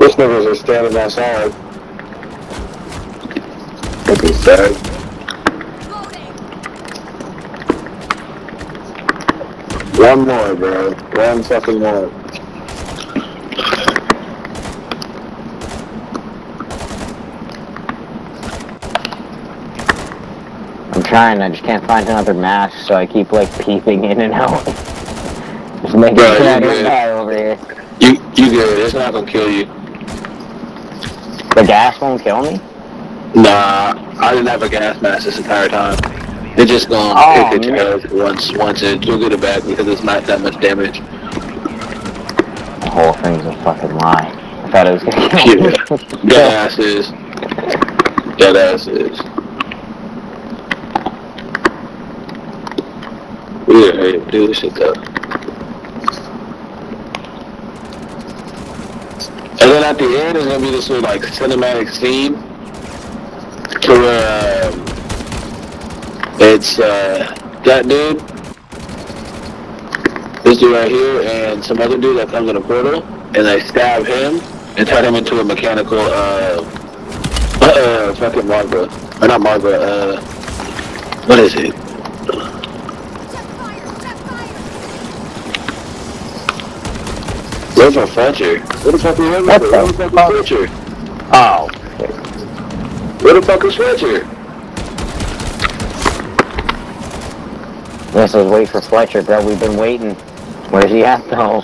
This niggas are standing outside. Could be sad. One more, bro. One fucking more. I'm trying, I just can't find another mask, so I keep like peeping in and out. just making sure I don't die over here. You you good? It's not gonna kill you. The gas won't kill me? Nah, I didn't have a gas mask this entire time. It just gonna Oh, your man. once once and you'll get it back because it's not that much damage. The whole thing's a fucking lie. I thought it was gonna kill me. Yeah. Dead ass is. Dead ass is. Yeah, hey, do this shit though. And then at the end, it's gonna be this little like cinematic scene to where um, it's uh, that dude, this dude right here, and some other dude that comes in a portal, and they stab him and turn him into a mechanical uh, uh, fucking Margaret, or not Margaret, uh, what is it? Where's my Fletcher? Where the fuck is Fletcher? What the Where the fuck Fletcher? Oh, Where the fuck is Fletcher? this is wait for Fletcher, bro. We've been waiting. Where's he at though?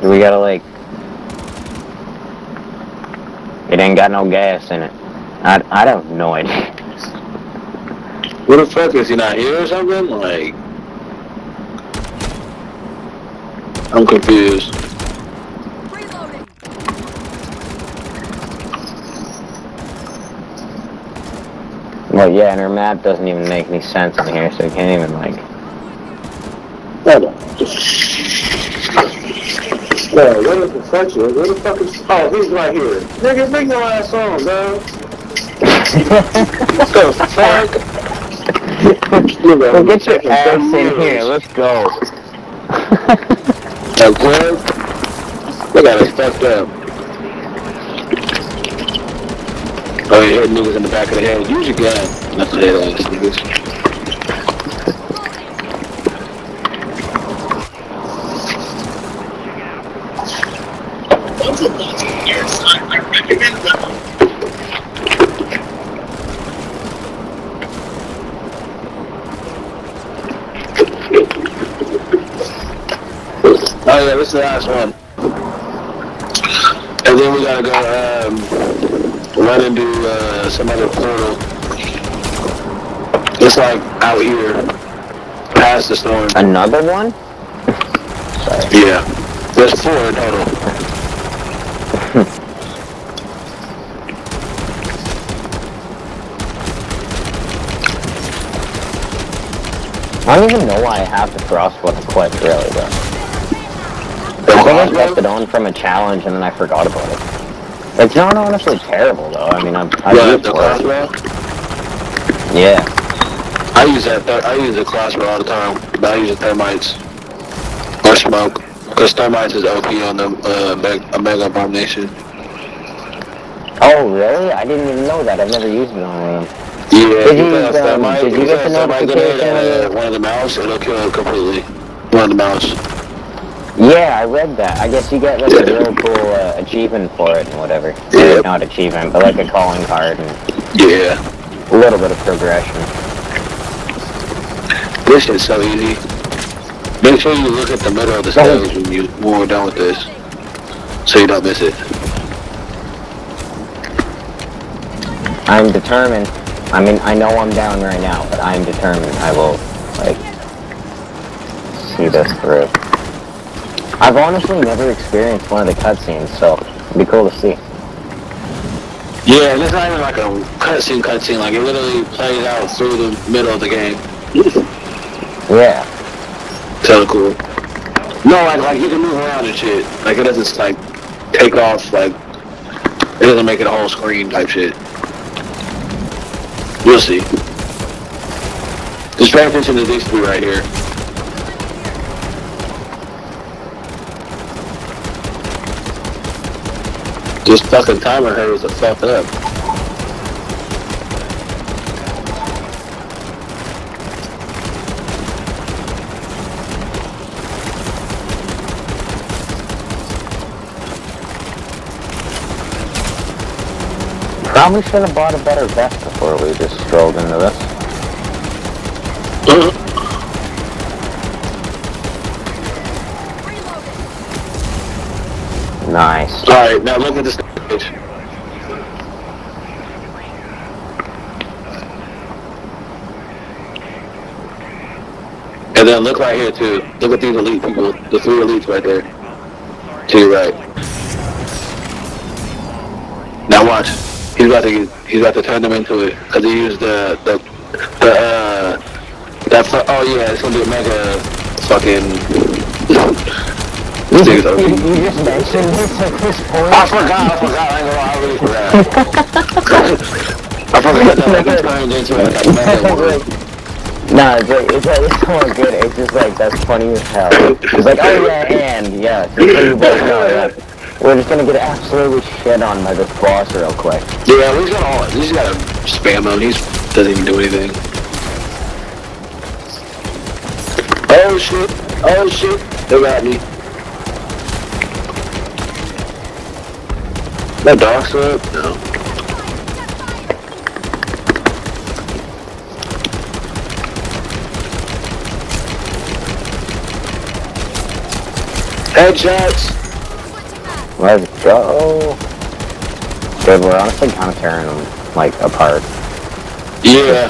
Do we gotta like? It ain't got no gas in it. I I don't have no idea. Where the fuck is he not here or something? Like, I'm confused. Reloading. Well, yeah, and her map doesn't even make any sense in here, so you can't even like. Hold on. Yeah, where is the Fletcher? Where the fuck is... Oh, he's right here. Nigga, bring your ass on, bro. What the fuck? well, get your ass in here. Let's go. Okay. Look at us fucked up. Oh, you hit niggas in the back of the head. Use your gun. Not the head ass niggas. Oh yeah, this is the last one. And then we gotta go um, run into uh, some other portal. It's like out here, past the storm. Another one? Yeah, there's four in total. I don't even know why I have the crossbow equipped, really, though. The I think I kept it on from a challenge and then I forgot about it. It's not honestly terrible, though. I mean, I'm, I Yeah, use the it. crossbow. Yeah. I use that. Th- I use the crossbow all the time, but I use the thermites or smoke because thermites is OP on the uh, mega abomination. Oh, really? I didn't even know that. I've never used it on them. Yeah, Did you, put a um, thermite- did you get the notification? at, uh, one of the mouse, it'll kill it completely. One of the mouse. Yeah, I read that. I guess you get like a Yeah. real cool uh, achievement for it and whatever. Yeah. Not achievement, but like a calling card and Yeah, a little bit of progression. this is so easy. Make sure you look at the middle of the Oh. stage when you when we're done with this, so you don't miss it. I'm determined. I mean, I know I'm down right now, but I'm determined. I will, like, see this through. I've honestly never experienced one of the cutscenes, so it'd be cool to see. Yeah, and it's not even like a cutscene cutscene. Like it literally plays out through the middle of the game. Yeah. So cool. No, like like you can move around and shit. Like it doesn't like take off. Like it doesn't make it a whole screen type shit. You'll see. Just pay attention to these three right here. This fucking timer hurries a fuck up. Probably should have bought a better vest before we just strolled into this. Reloading. Nice. Alright, now look at the stage. And then look right here too. Look at these elite people. The three elites right there. To your right. Now watch. He's about to he's about to turn them into it because he used the the the uh that oh yeah it's gonna be a mega fucking. You, Dude, you, you just mentioned this at this point. I forgot, I forgot, I ain't gonna lie, I really forgot. I forgot that like it turned into like a mega it's like, it's like, it's all good. It's just like, that's funny as hell. It's like, oh yeah, and, yeah, just so you both know that. We're just gonna get absolutely shit on by this boss real quick. Yeah, we just got all, we just gotta spam him, he doesn't even do anything. Oh shit, oh shit, they got me. That dog's up? No. Headshots! Let's go. Dude, we're honestly kind of tearing them, like, apart. Yeah.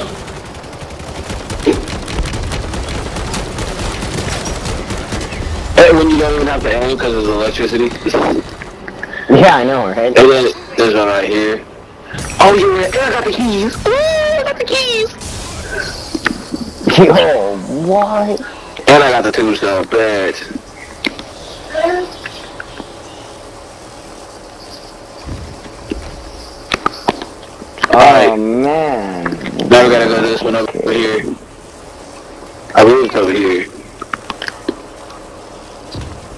Hey, when you don't even have to aim because of the electricity. Yeah, I know, right? And then there's one right here. Oh yeah, oh, and I got the keys. Ooh, I got the keys. Yo, oh, what? And I got the tombstone. Bad. Oh, Alright, man. now we gotta go to this one over here. I believe it's over here.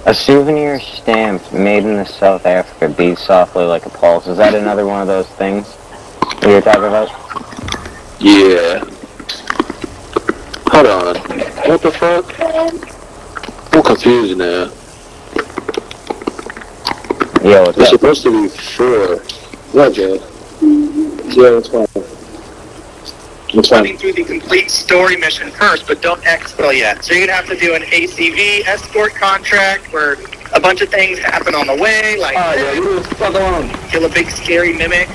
A souvenir stamp made in the South Africa beats softly like a pulse. Is that another one of those things that you're talking about? Yeah. Hold on. What the fuck? I'm confused now. Yeah, what's It's up? supposed to be four. What, Jay? Yeah, it's running fine. through the complete story mission first, but don't exfil yet. So you're gonna have to do an ACV escort contract where a bunch of things happen on the way, like Alright, yeah, leave fuck alone. kill a big scary mimic.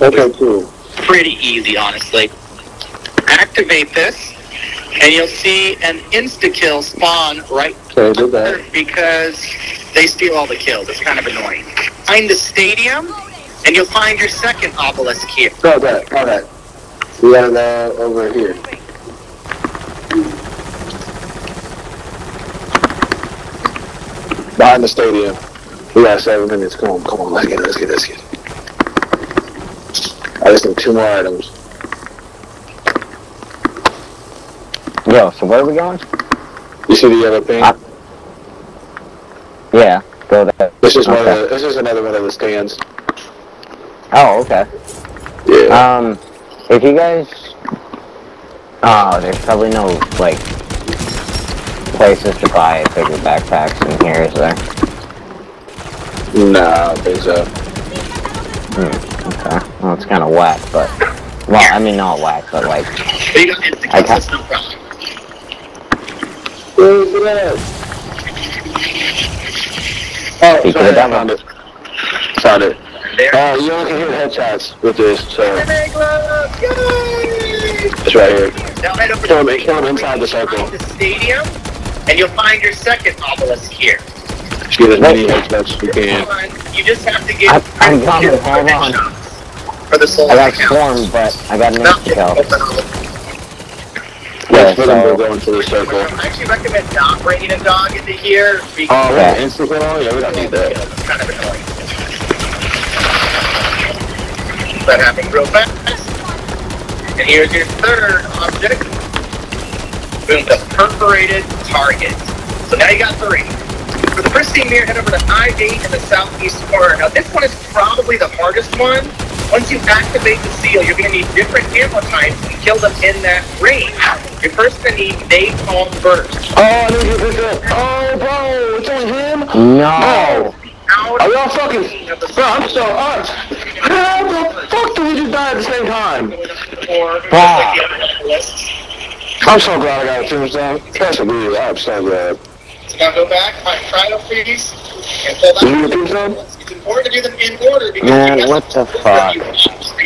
Okay, cool. Pretty easy, honestly. Activate this, and you'll see an insta kill spawn right Okay, did there that. because they steal all the kills. It's kind of annoying. Find the stadium, and you'll find your second obelisk here. Go that, go that. We got it uh, over here. Behind the stadium. We got seven minutes. Come on, come on, let's get it, let's get it, let's get it. I just need two more items. Yo, so where are we going? You see the yellow thing? Ah. Yeah, go there. This is one of the, this is another one of the stands. Oh, okay. Yeah. Um, if you guys... Oh, there's probably no, like, places to buy bigger backpacks in here, is there? nah, there's don't think so. Hmm, okay. Well, it's kind of whack, but... Well, I mean, not whack, but, like... But you got insta I kill got- system problem. Where's it at? Oh, Peek sorry, of the I found it. Found it. There. Uh, you only can hear headshots with this, so it's right here. Now head over Kill to him, kill him inside the circle. the stadium, and you'll find your second obelisk here. Just get as many headshots as you can. You just have to get I- I'm coming, hold on. for the soul I got account. swarmed, but I got an No, insta open all of them. Yeah, Let's put them so- go into the circle. I actually recommend not bringing a dog into here Oh, because we Yeah. got instant? Yeah, we don't need that. it's kind of annoying. That happens real fast. And here's your third object. Boom, the perforated target. So now you got three. for the first scene here, head over to I-8 in the southeast corner. Now, this one is probably the hardest one. Once you activate the seal, you're going to need different ammo types and kill them in that range. You're first going to need napalm burst. Oh, I need to pick. Oh, bro, it's only him? No! Out Are y'all fucking... Bro, I'm so up. Die at the same time? or Ah. I'm so glad I got a tombstone. That's a good. I'm so glad. So now go back, find cryo freeze, and pull Did you that. a tombstone? It's important to do them in order because Man, what the fuck?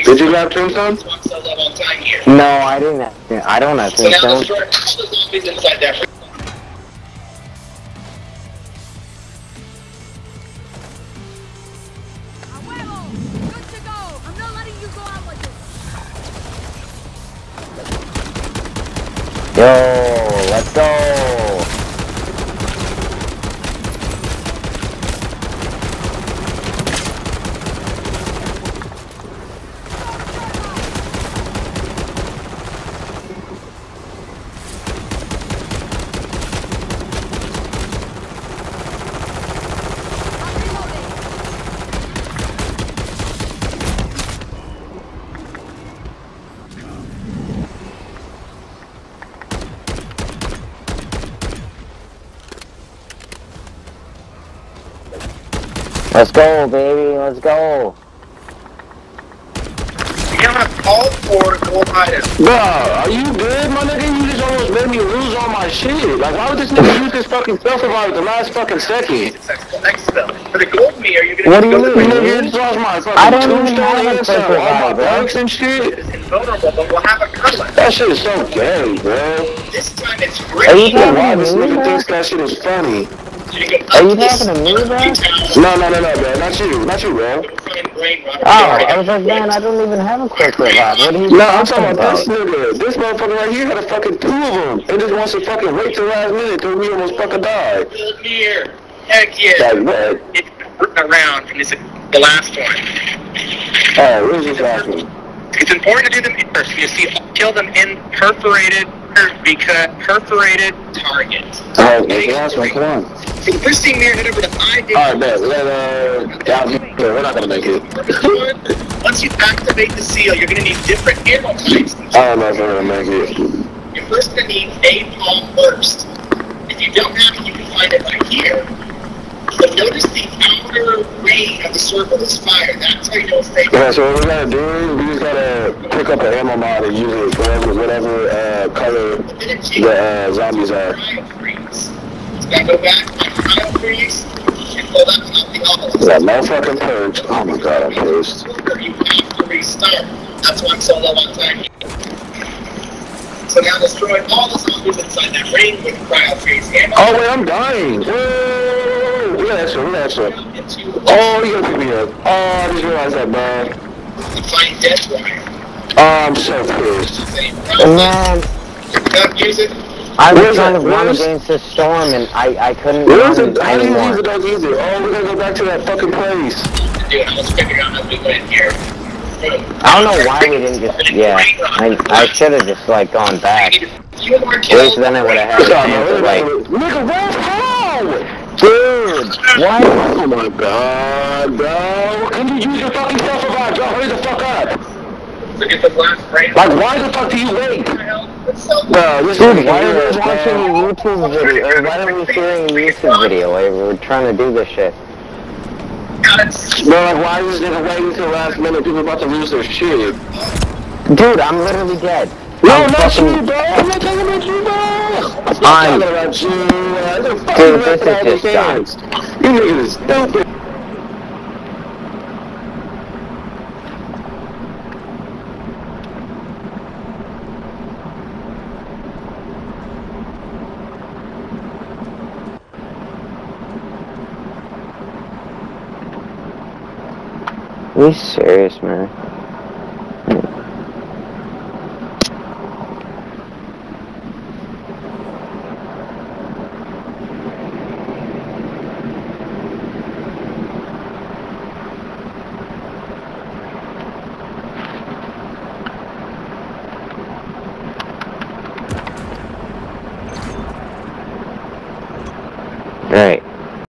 Did you grab tombstone? So level time here. No, I didn't have, I don't have So now tombstone. destroy all the zombies inside that Yo, let's go! I'm reloading! Let's go, baby, let's go! You now have all four gold items. Bro, are you good, my nigga? You just almost made me lose all my shit. Like, why would this nigga use this fucking self revive at the last fucking second? Next spell. For the gold me, are you gonna What do you go mean? You the nigga, just lost my fucking I don't even tombstone have a and self all my revive, bro. bikes and shit. It's invulnerable, but we'll have a color. That shit is so gay, bro. This time it's Are you great. Why talking this to me, nigga bro? thinks that shit is funny? You can Are you talking to me, bro? No, no, no, no, bro. Not you. Not you, bro. Find brain rot. Oh, I was like, man, I don't even have a quick revive. What are you No, I'm talking talking about about? this nigga. This motherfucker right here had a fucking two of them. And just wants to fucking wait till the last minute till we almost fucking died. Gold mirror. Heck yeah. Like, what? It's around, and it's the last one. Oh, where's this last one? It's important to do them first. You see, kill them in perforated, per, because perforated target. All right, the last one? Come on. So the first thing there, head over to ID. Alright, bet. Let, uh, down here. We're not gonna make it. One, Once you activate the seal, you're going to need different ammo types. I don't know if we're gonna make it. You're first to need napalm burst. If you don't have it, you can find it right here. But notice the outer ring of the circle is fire. That's how you know it's napalm. Yeah, so what we gotta do is we just gotta pick up an ammo mod and use it for whatever, whatever uh, color the uh, zombies are. So go back, cryo freeze, and pull that one out the other. That motherfucking purge. Oh my god, I'm pissed. You have to restart. That's why I'm so low on time. So now destroy all the zombies inside that ring with cryo freeze ammo. Oh wait, I'm dying. Whoa! Look at that shit, look at that shit. Into Oh, you gotta pick me up. Oh, I just realized that, and find dead wire. Oh, I'm so pissed. Man, Don't use it. I was trying to run against the storm and I, I couldn't Where's run it? How do you use it? Don't use. Oh, we gotta go back to that fucking place. Dude, I was figuring out how to went here. I don't know why we didn't just, yeah, I, I should have just like gone back. You need a few more At least then I would have had a chance of like, Nigga, how? Dude, why? Oh my god, bro. Can you use your fucking self revive? Bro, hurry the fuck up. Forget the last brain. Like, why the fuck do you wait? Bro, this Dude, is why are we watching a YouTube video? Or why are we hearing a YouTube video while we're trying to do this shit? Bro, like, why is this nigga waiting until the last minute? People about to lose their shit. Dude, I'm literally dead. No, I'm not fucking- you, bro. I'm not talking about you, bro. I'm not I'm- talking about you. The fucking Dude, this is just hands. You niggas is stupid. Are you serious, man?